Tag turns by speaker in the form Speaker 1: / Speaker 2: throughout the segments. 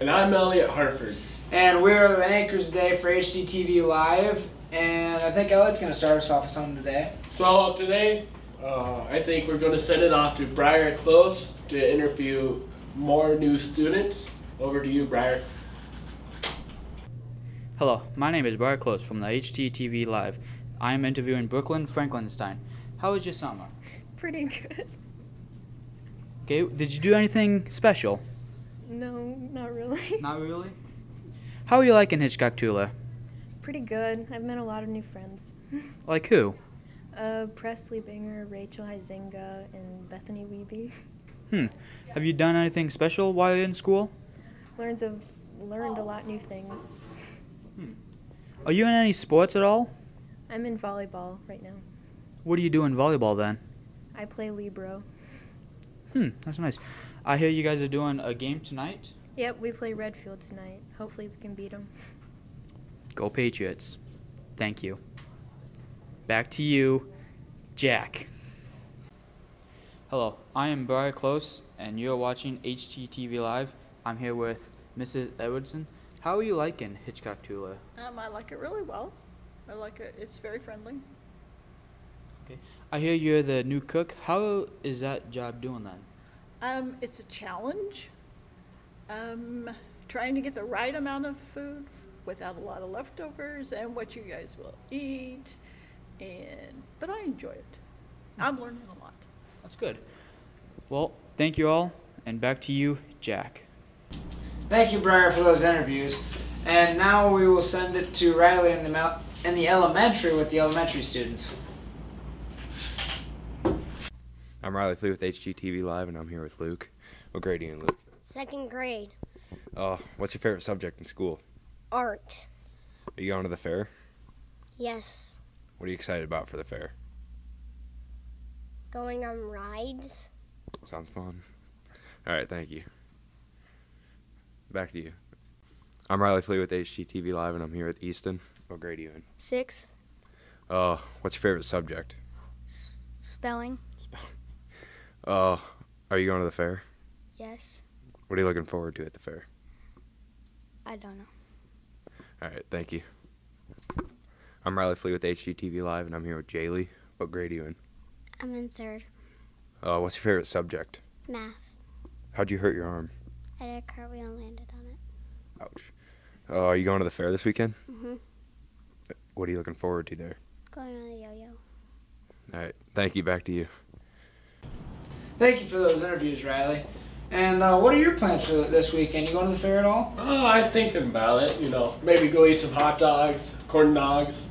Speaker 1: And I'm Elliot Hartford.
Speaker 2: And we're the anchors today for HTTV Live. And I think Elliot's going to start us off with something today.
Speaker 1: So today, uh, I think we're going to send it off to Briar Close to interview more new students. Over to you, Briar.
Speaker 3: Hello, my name is Briar Close from the HTTV Live. I am interviewing Brooklyn Franklinstein. How was your summer?
Speaker 4: Pretty good.
Speaker 3: Okay, did you do anything special?
Speaker 4: No, not really.
Speaker 3: Not really. How are you liking Hitchcock Tulare?
Speaker 4: Pretty good. I've met a lot of new friends.
Speaker 3: Like who?
Speaker 4: Uh, Presley Binger, Rachel Huizinga, and Bethany Wiebe.
Speaker 3: Hmm. Have you done anything special while you're in school?
Speaker 4: Learns of learned a lot new things. Hmm.
Speaker 3: Are you in any sports at all?
Speaker 4: I'm in volleyball right now.
Speaker 3: What do you do in volleyball then?
Speaker 4: I play libero.
Speaker 3: Hmm, that's nice. I hear you guys are doing a game tonight.
Speaker 4: Yep, we play Redfield tonight. Hopefully we can beat them.
Speaker 3: Go Patriots. Thank you. Back to you, Jack. Hello, I am Briar Close, and you're watching HTTV Live. I'm here with Mrs. Edwardson. How are you liking Hitchcock Tulare?
Speaker 5: Um, I like it really well. I like it. It's very friendly. Okay.
Speaker 3: I hear you're the new cook. How is that job doing then?
Speaker 5: Um, it's a challenge. Um, trying to get the right amount of food without a lot of leftovers and what you guys will eat. And but I enjoy it. I'm learning a lot.
Speaker 3: That's good. Well, thank you all, and back to you, Jack.
Speaker 2: Thank you, Briar, for those interviews. And now we will send it to Riley in the, in the elementary with the elementary students.
Speaker 6: I'm Riley Fleet with HTTV Live, and I'm here with Luke. What grade are you in, Luke?
Speaker 7: Second grade.
Speaker 6: Uh, what's your favorite subject in school?
Speaker 7: Art.
Speaker 6: Are you going to the fair?
Speaker 7: Yes.
Speaker 6: What are you excited about for the fair?
Speaker 7: Going on rides.
Speaker 6: Sounds fun. All right, thank you. Back to you. I'm Riley Fleet with HTTV Live, and I'm here with Easton. What grade are you in?
Speaker 7: Sixth.
Speaker 6: Uh, what's your favorite subject?
Speaker 7: Spelling.
Speaker 6: Uh, are you going to the fair?
Speaker 7: Yes.
Speaker 6: What are you looking forward to at the fair?
Speaker 7: I don't know.
Speaker 6: All right, thank you. I'm Riley Fleet with HTTV Live, and I'm here with Jaylee. What grade are you in?
Speaker 7: I'm in third.
Speaker 6: Uh, what's your favorite subject?
Speaker 7: Math.
Speaker 6: How'd you hurt your arm?
Speaker 7: I did a cartwheel and landed on it.
Speaker 6: Ouch. Uh, are you going to the fair this weekend?
Speaker 7: Mm-hmm.
Speaker 6: What are you looking forward to there?
Speaker 7: Going on a yo-yo.
Speaker 6: All right, thank you. Back to you.
Speaker 2: Thank you for those interviews, Riley. And uh, what are your plans for this weekend? You going to the fair at all?
Speaker 1: Oh, I'm thinking about it. You know, maybe go eat some hot dogs, corn dogs,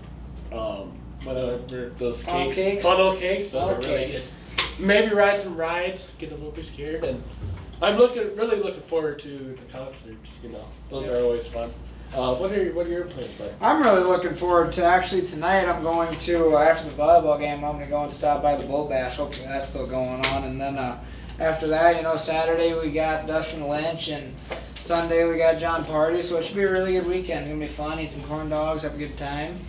Speaker 1: um, whatever those
Speaker 2: Funnel
Speaker 1: cakes,
Speaker 2: cakes?
Speaker 1: funnel cakes. Those
Speaker 2: Funnel
Speaker 1: are really
Speaker 2: cakes.
Speaker 1: good. Maybe ride some rides, get a little bit scared, and I'm looking really looking forward to the concerts. You know, those are always fun. Uh, what are your, what are your plans, bud?
Speaker 2: I'm really looking forward to actually tonight. I'm going to uh, after the volleyball game. I'm gonna go and stop by the Bull Bash. Hopefully that's still going on. And then uh, after that, you know, Saturday we got Dustin Lynch, and Sunday we got Jon Pardi. So it should be a really good weekend. It's gonna be fun. Eat some corn dogs, have a good time.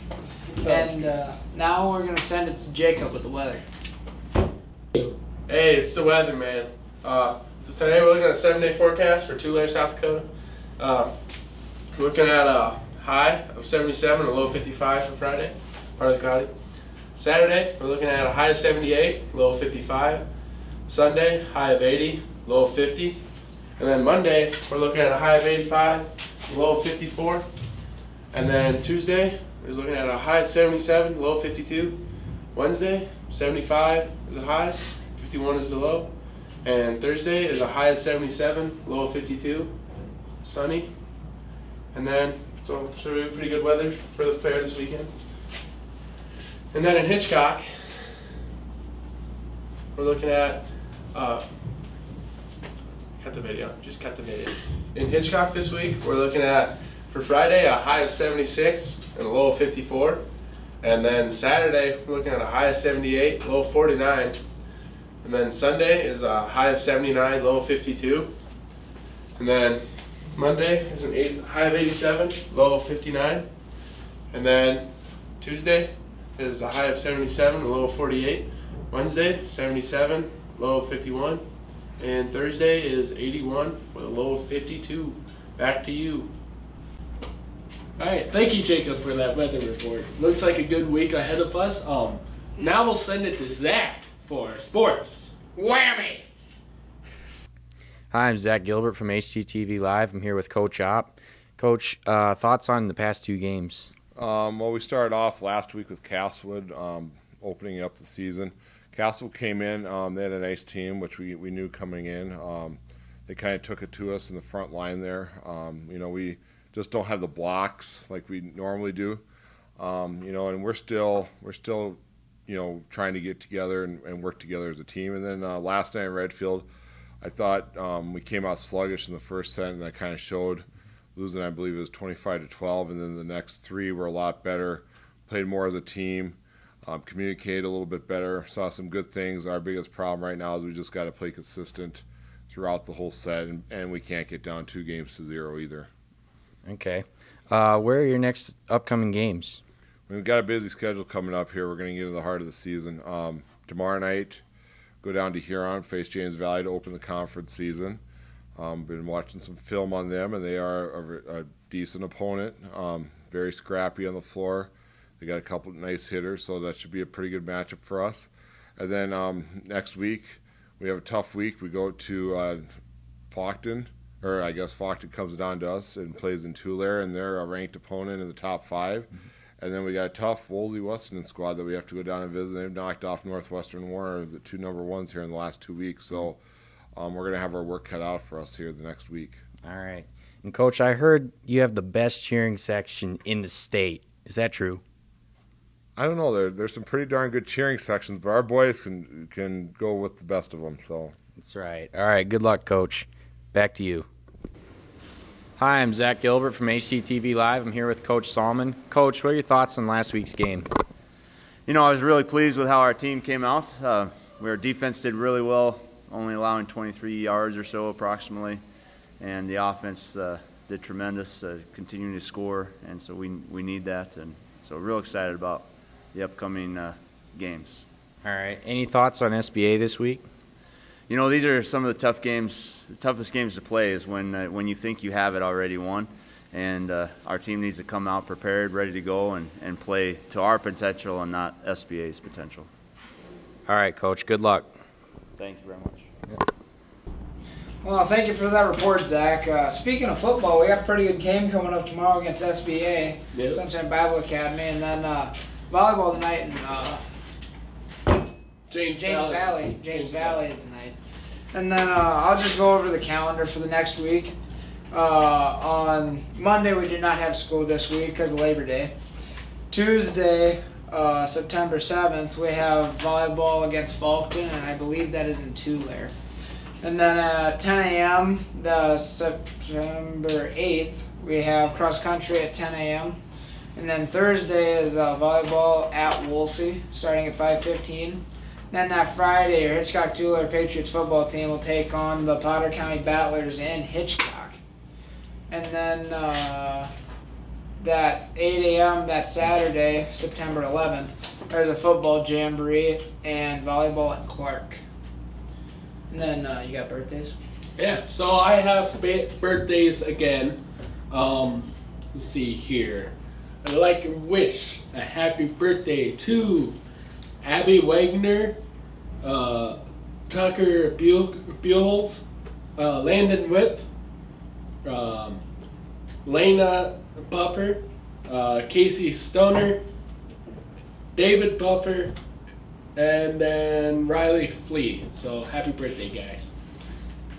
Speaker 1: Sounds
Speaker 2: and uh, now we're gonna send it to Jacob with the weather.
Speaker 8: Hey, it's the weather, man. Uh, so today we're looking at a seven-day forecast for Tulare, South Dakota. Uh, looking at a high of 77, a low of 55 for Friday, partly cloudy. Saturday, we're looking at a high of 78, low of 55. Sunday, high of 80, low of 50. And then Monday, we're looking at a high of 85, low of 54. And then Tuesday, we're looking at a high of 77, low of 52. Wednesday, 75 is a high, 51 is the low. And Thursday is a high of 77, low of 52. Sunny. And then, so should be pretty good weather for the fair this weekend. And then in Hitchcock, we're looking at, uh, cut the video, just cut the video. In Hitchcock this week, we're looking at, for Friday, a high of 76 and a low of 54. And then Saturday, we're looking at a high of 78, low of 49. And then Sunday is a high of 79, low of 52. And then Monday is an high of 87, low of 59. And then Tuesday is a high of 77, a low of 48. Wednesday, 77, low of 51. And Thursday is 81 with a low of 52. back to you.
Speaker 1: All right, thank you, Jacob, for that weather report. Looks like a good week ahead of us. Um, now we'll send it to Zach for sports. Whammy!
Speaker 9: Hi, I'm Zach Gilbert from HTTV Live. I'm here with Coach Opp. Coach, uh, thoughts on the past two games?
Speaker 10: Um, well, we started off last week with Castlewood um, opening up the season. Castlewood came in, um, they had a nice team, which we, we knew coming in. Um, they kind of took it to us in the front line there. Um, you know, we just don't have the blocks like we normally do. Um, you know, and we're still we're still, you know, trying to get together and, and work together as a team. And then uh, last night in Redfield, I thought um, we came out sluggish in the first set, and that kind of showed. Losing, I believe, it was 25 to 12, and then the next three were a lot better. Played more as a team, um, communicated a little bit better. Saw some good things. Our biggest problem right now is we just got to play consistent throughout the whole set, and, and we can't get down two games to zero either.
Speaker 9: Okay. Uh, where are your next upcoming games?
Speaker 10: We've got a busy schedule coming up here. We're going to get into the heart of the season. Um, tomorrow night, go down to Huron, face James Valley to open the conference season. Um, been watching some film on them, and they are a, a decent opponent. Um, very scrappy on the floor. They got a couple nice hitters, so that should be a pretty good matchup for us. And then um, next week, we have a tough week. We go to uh, Faulkton, or I guess Faulkton comes down to us and plays in Tulare, and they're a ranked opponent in the top 5 mm-hmm. And then we got a tough Wolsey Wessington squad that we have to go down and visit. They've knocked off Northwestern Warner, the two number ones here in the last two weeks. So um, we're going to have our work cut out for us here the next week.
Speaker 9: All right. And, Coach, I heard you have the best cheering section in the state. Is that true?
Speaker 10: I don't know. There, there's some pretty darn good cheering sections, but our boys can can go with the best of them. So
Speaker 9: that's right. All right. Good luck, Coach. Back to you. Hi, I'm Zach Gilbert from HTTV Live. I'm here with Coach Salmon. Coach, what are your thoughts on last week's game?
Speaker 11: You know, I was really pleased with how our team came out. Uh, our defense did really well, only allowing 23 yards or so approximately, and the offense uh, did tremendous, uh, continuing to score, and so we we need that, and so real excited about the upcoming uh, games.
Speaker 9: All right. Any thoughts on SBA this week?
Speaker 11: You know, these are some of the tough games. The toughest games to play is when uh, when you think you have it already won, and uh, our team needs to come out prepared, ready to go, and, and play to our potential and not SBA's potential.
Speaker 9: All right, Coach. Good luck.
Speaker 11: Thank you very much.
Speaker 2: Well, thank you for that report, Zach. Uh, speaking of football, we got a pretty good game coming up tomorrow against SBA,
Speaker 1: Yep.
Speaker 2: Sunshine Bible Academy, and then uh, volleyball tonight in uh,
Speaker 1: James,
Speaker 2: James
Speaker 1: Valley.
Speaker 2: Valley. James Valley is tonight. And then uh, I'll just go over the calendar for the next week. Uh, on Monday, we did not have school this week because of Labor Day. Tuesday, uh, September 7th, we have volleyball against Faulkton, and I believe that is in Tulare. And then at 10 a.m., the September 8th, we have cross country at 10 a.m. And then Thursday is uh, volleyball at Wolsey, starting at 5:15. Then that Friday, your Hitchcock Tulare Patriots football team will take on the Potter County Battlers in Hitchcock. And then uh, that 8 a.m. that Saturday, September 11th, there's a football jamboree and volleyball at Clark. And then uh, you got birthdays.
Speaker 1: Yeah, so I have birthdays again. Um, let's see here. I'd like to wish a happy birthday to Abby Wagner, uh, Tucker Buell- Buells, uh, Landon Whip, um, Lena Buffer, uh, Casey Stoner, David Buffer, and then Riley Flea. So happy birthday, guys.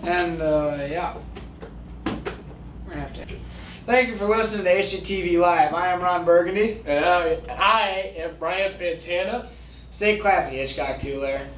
Speaker 2: And uh, yeah, we're gonna have to. Thank you for listening to HTTV Live. I am Ron Burgundy.
Speaker 1: And I, I am Brian Fantana.
Speaker 2: Stay classy, Hitchcock Tulare.